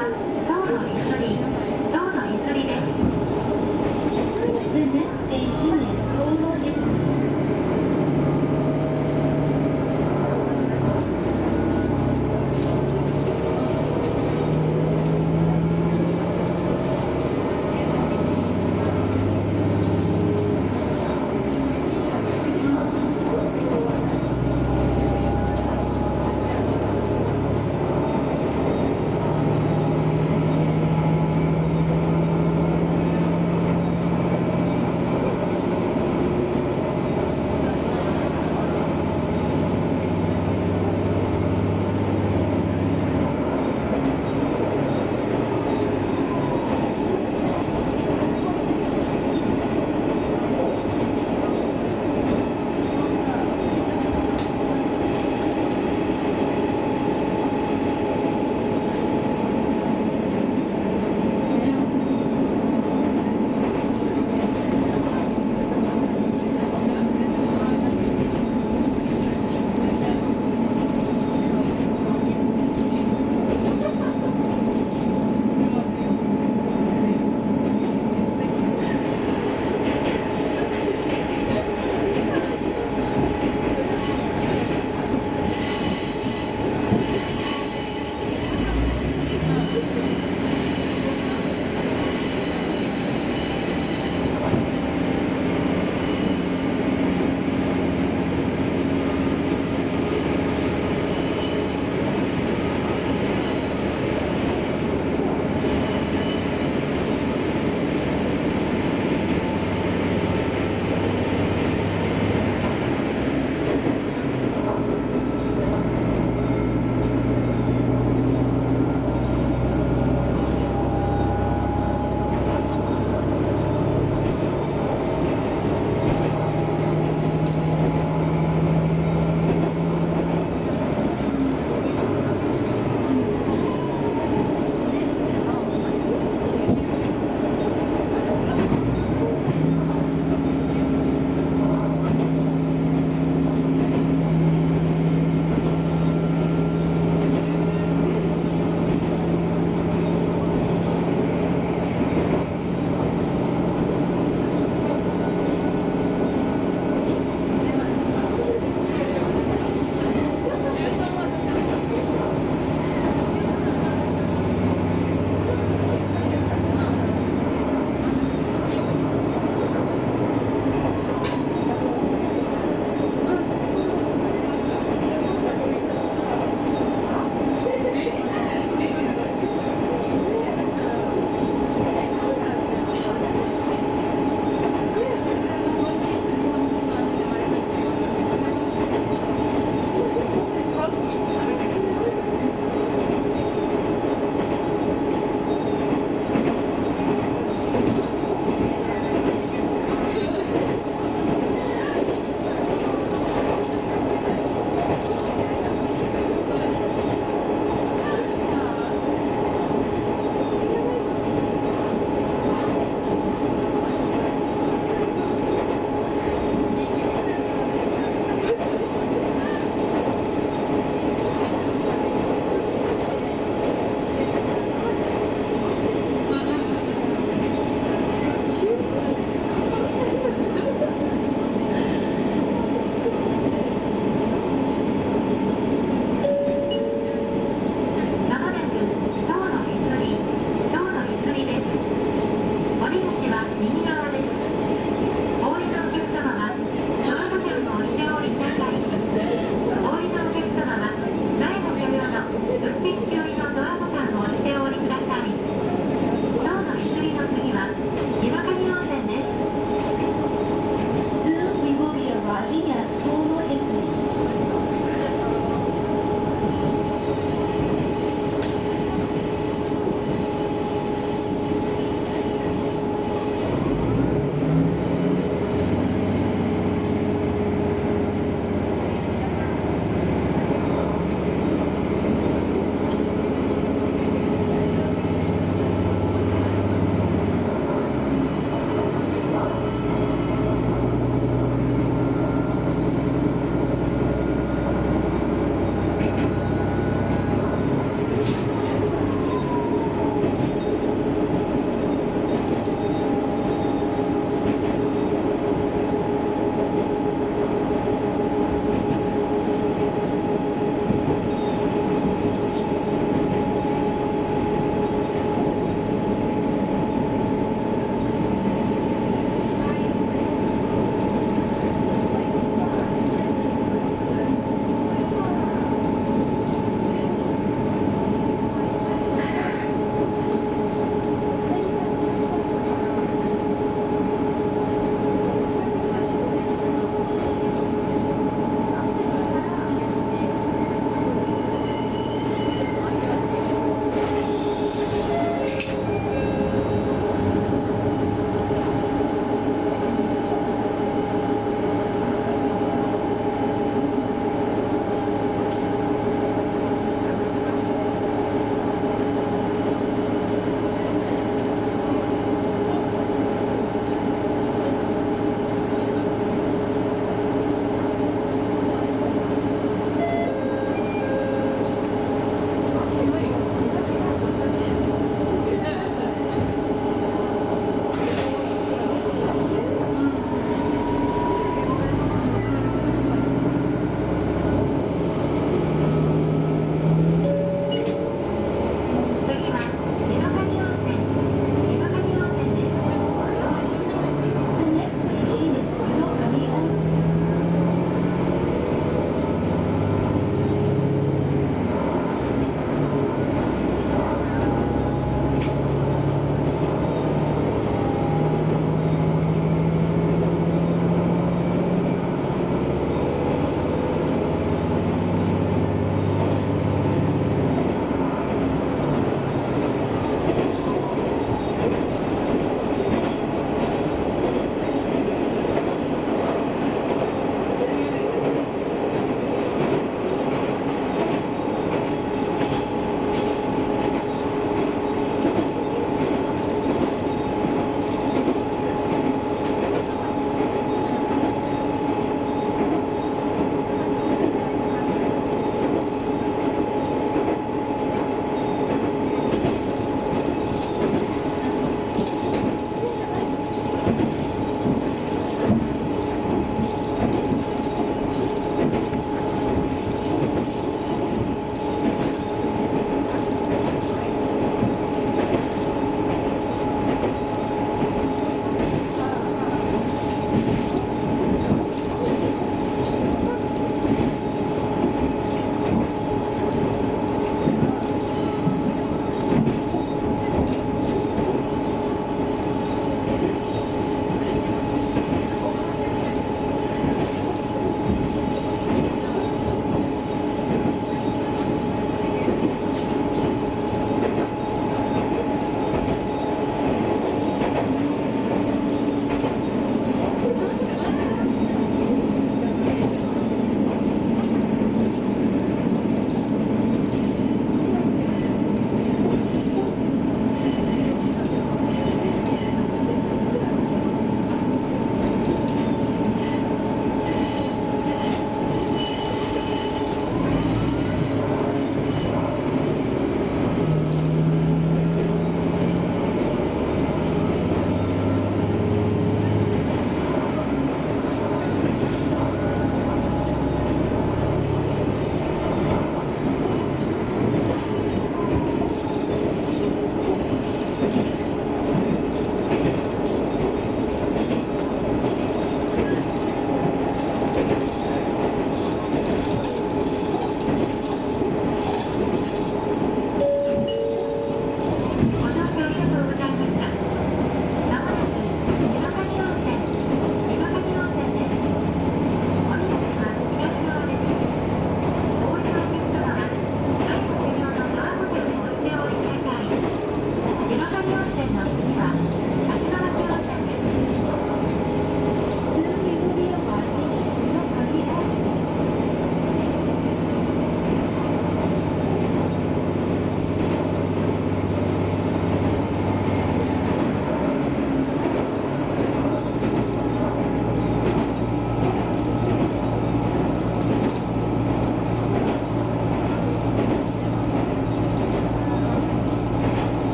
감사합니다.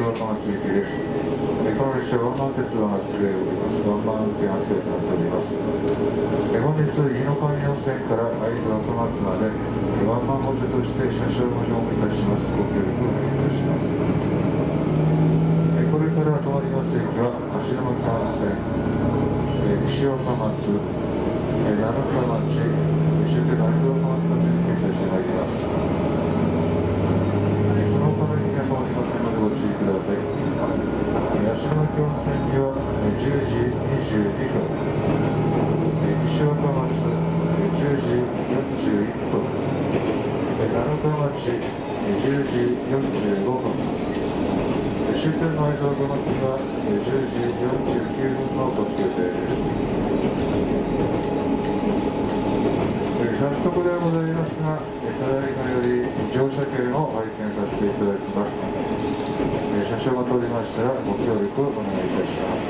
車の会津若松行きです。この列車はワンマン鉄道が走っております。ワンマン運転発生となっております。本日、日野上温泉から会津若松までワンマンホテとして車掌無償いたします。ご協力お願いいたします。これから止まります駅は芦ノ牧温泉、岸岡松、七日町、そして成田若松まで停車してまいります。45分終点の映像とのきは10時49分の途中です早速ではございますが、ただいまより乗車券を拝見させていただきます。車掌が通りましたらご協力をお願いいたします。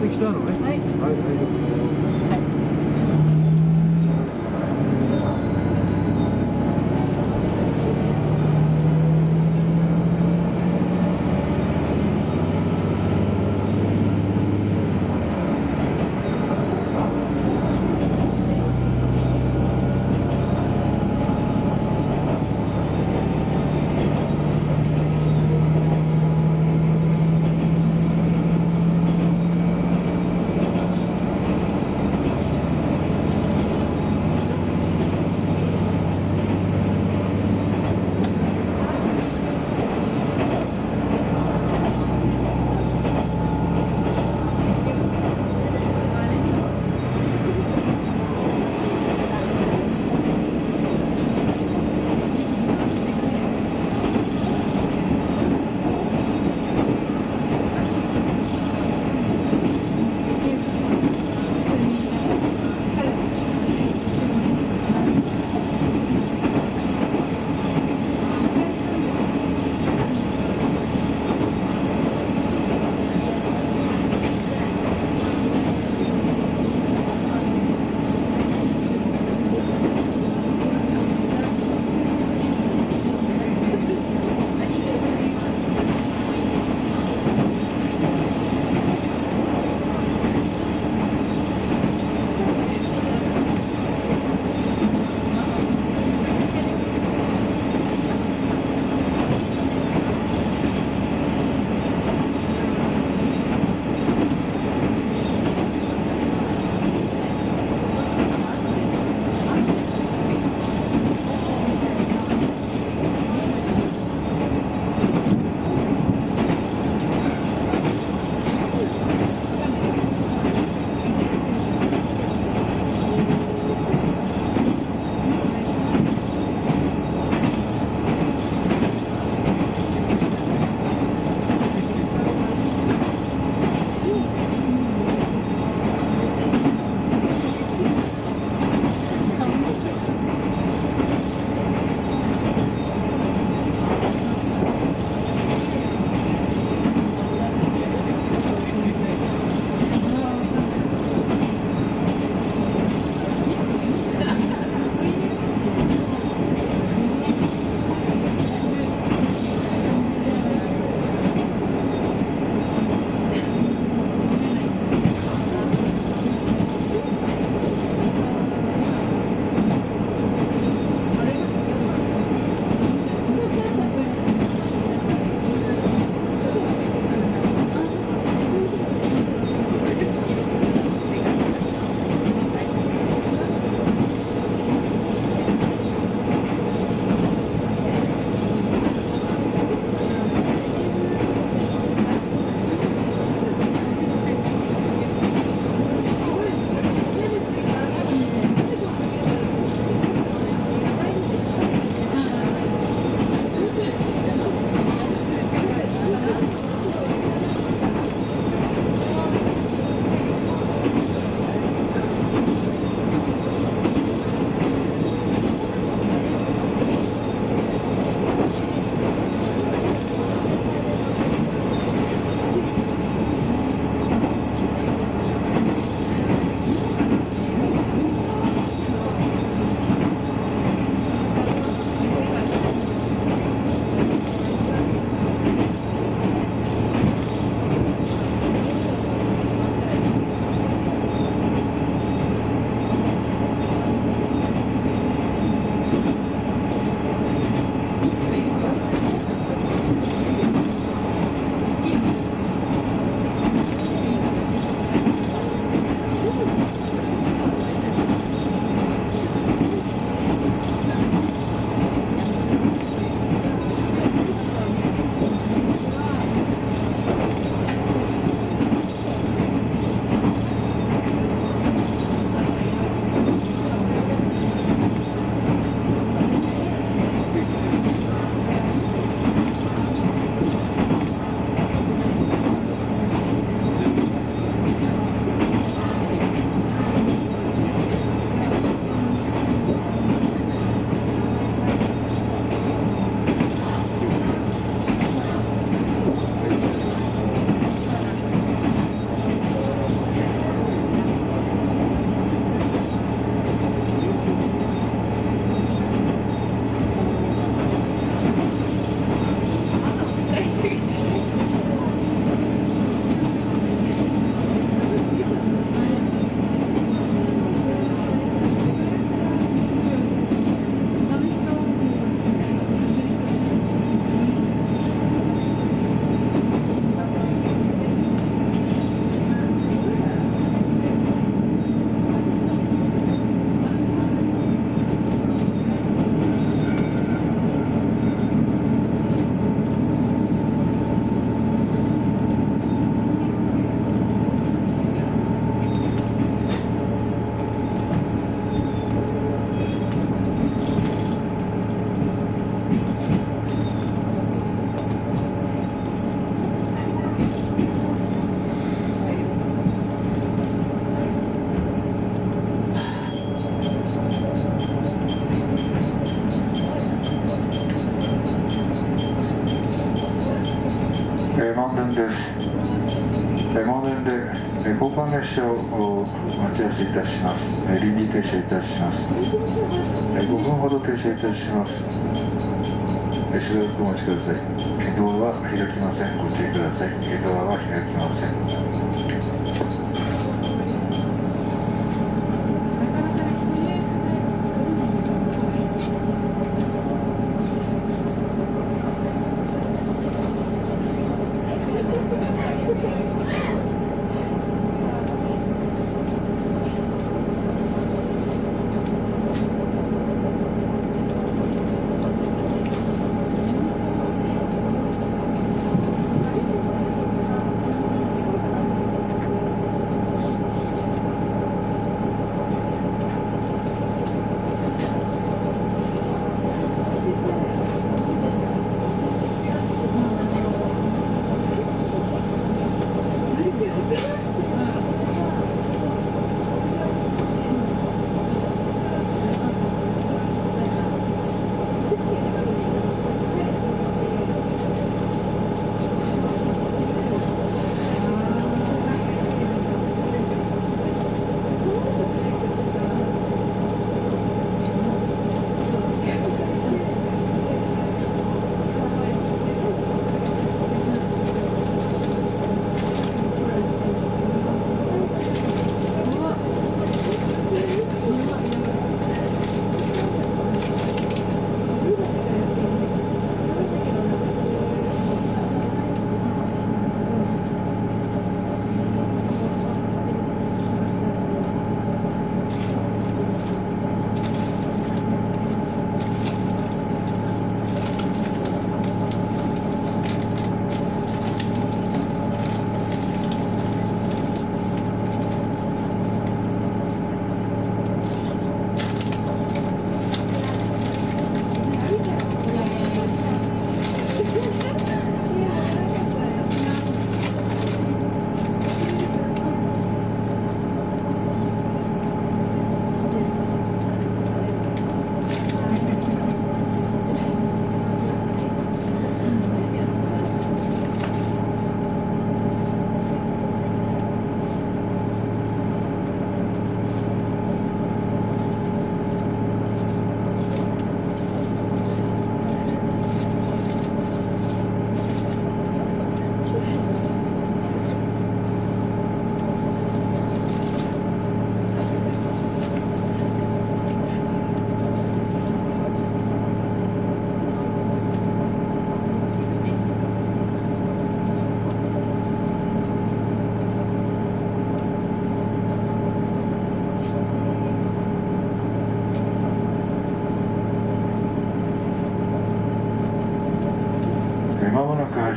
できたのね。はい、はい、大丈夫です。停止いたします。えー臨時停車いたします。5分ほど停車いたします。しばらくお待ちください。ドアは開きません。ご注意ください。ドアは開きません。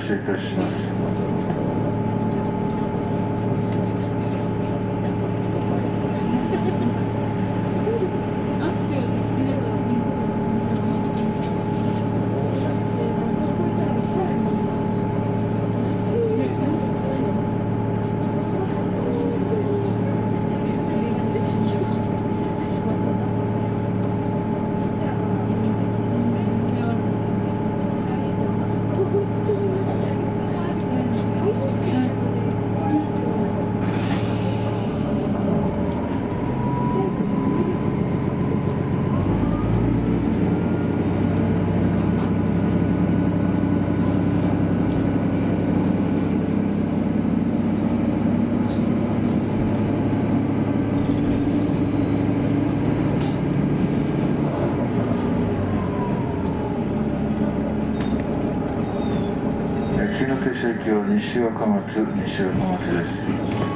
もな西若松、西若松です。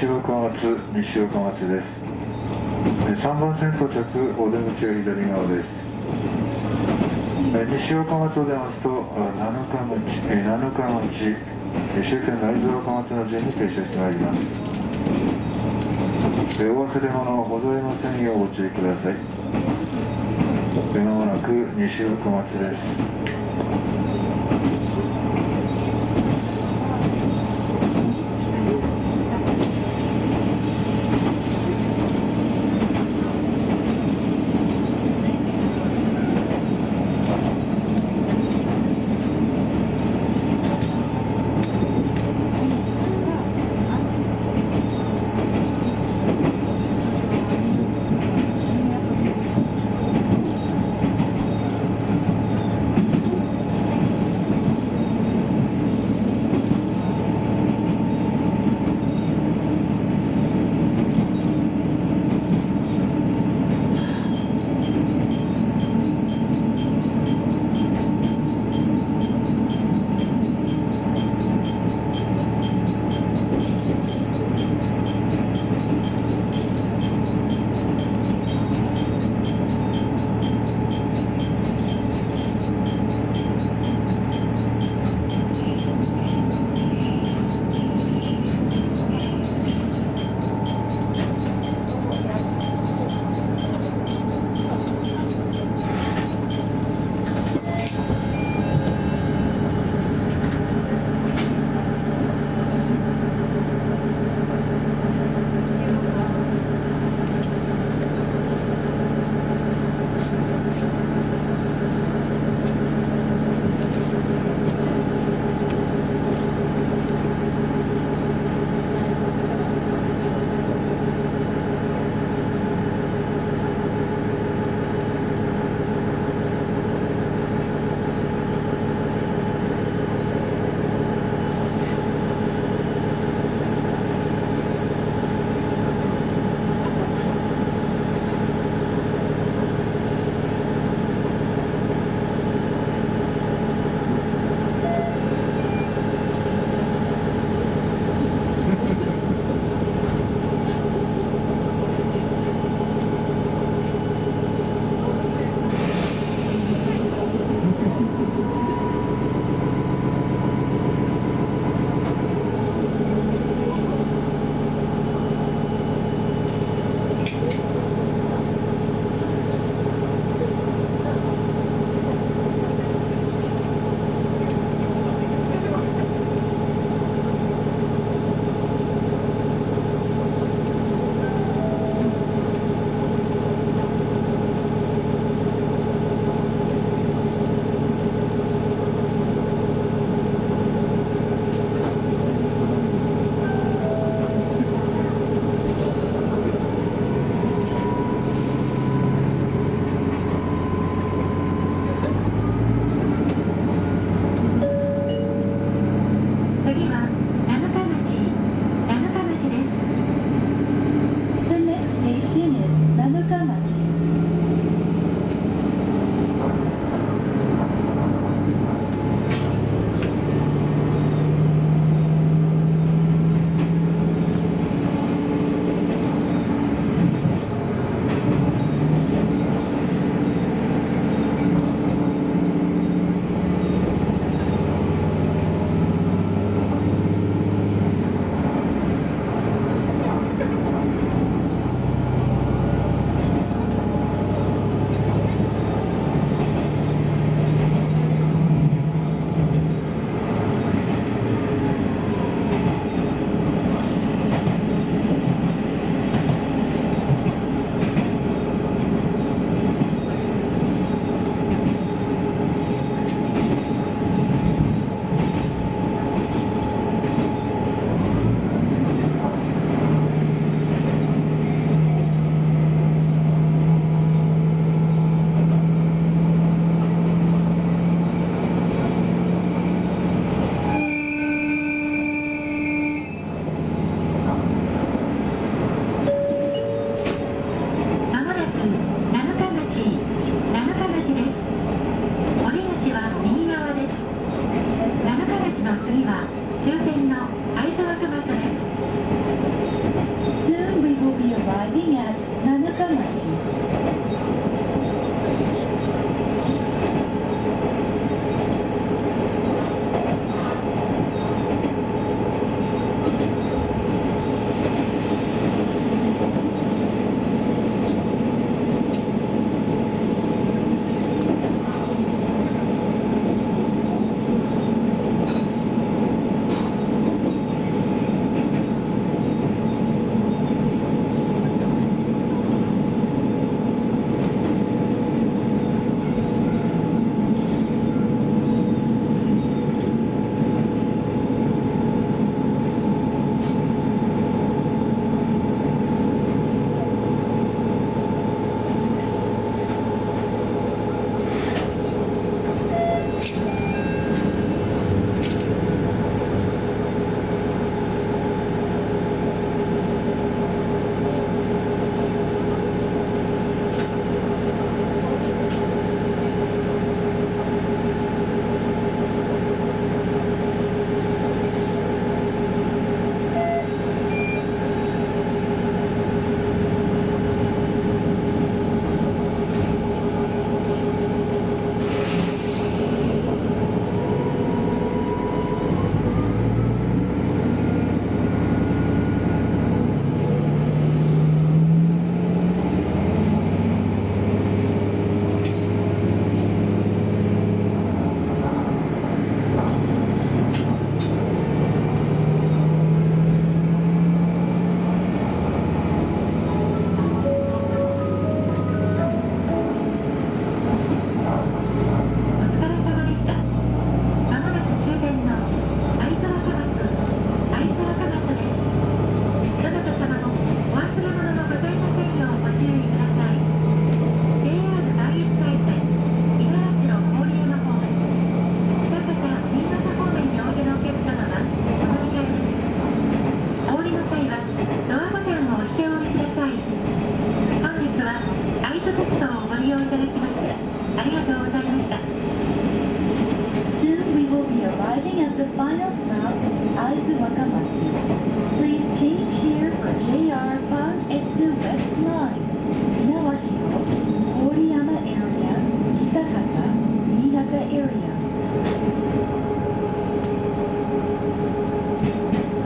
西岡松西岡松です。3番線到着お出口は左側です。西岡松を出ますとあ七日町え七日町終点内津岡松の順に停車してまいります。お忘れ物ございませんようご注意ください。まもなく西岡松です。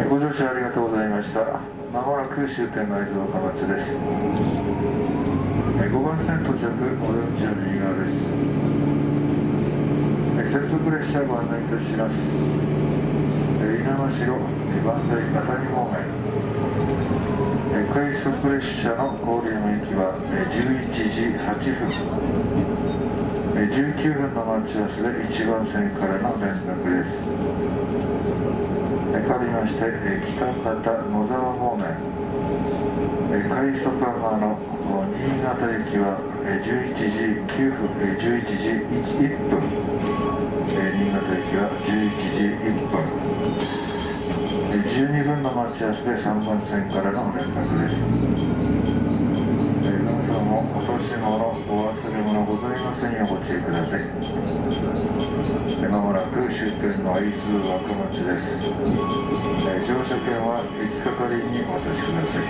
ご乗車ありがとうございました。まもなく終点の会津若松です。5番線到着、および右側です。接続列車ご案内いたします。稲苗代、2番線、片見方面。快速列車の合流の駅は11時8分19分の待ち合わせで1番線からの連絡です。かわりまして北方野沢方面快速浜の新潟駅は11時9分11時1分。新潟駅は11時1分。12分の待ち合わせで3番線からの連絡です。皆さんもお年頃お忘れ物ございませんようご注意ください。まもなく終点の会津枠町です。乗車券は行きりにお渡しください。